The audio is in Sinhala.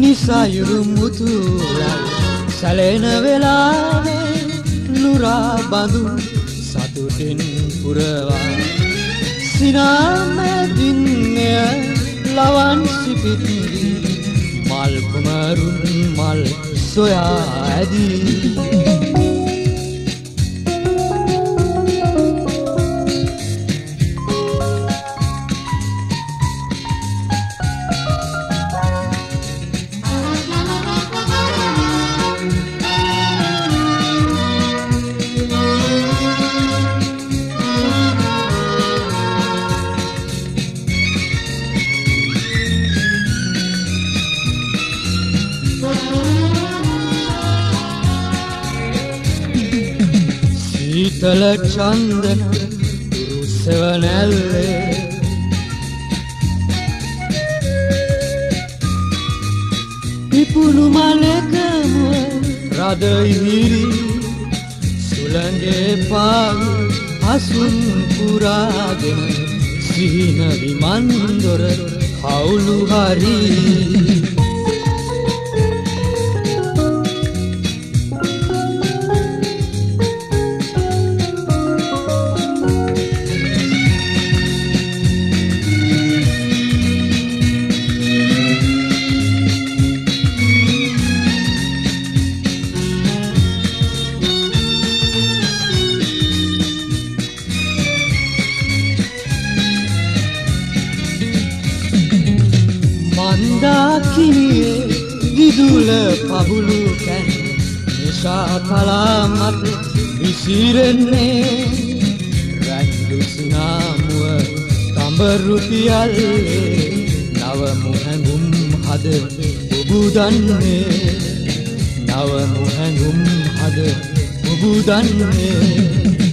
Misayurumutular සැලෙන වෙලාවේ නුරා බඳු සතුටින් පුරවා. සිනාමැදින්ය ලවන් සිපිතිී මල් කුමරුන් මල් සොයා ඇදී. සීතල චන්දන දුරුසෙවනැල්ලේ පිපුණු මලකමුව රදයිහිරි සුළගේ පාගු හසුන් පුරාගෙන සිහින විමන්දොර කවුලු හරී මන්දාකිනියේ විදුල පහුළු කැන් නිසා කලාමත් විසිරෙන්නේ රැන්දුසිනාමුව තඹරුපියල්ලේ නවමුහැඟුම් හද ඔබුදන්නේ නවමුහැඟුම් හද ඔබුදන්නේ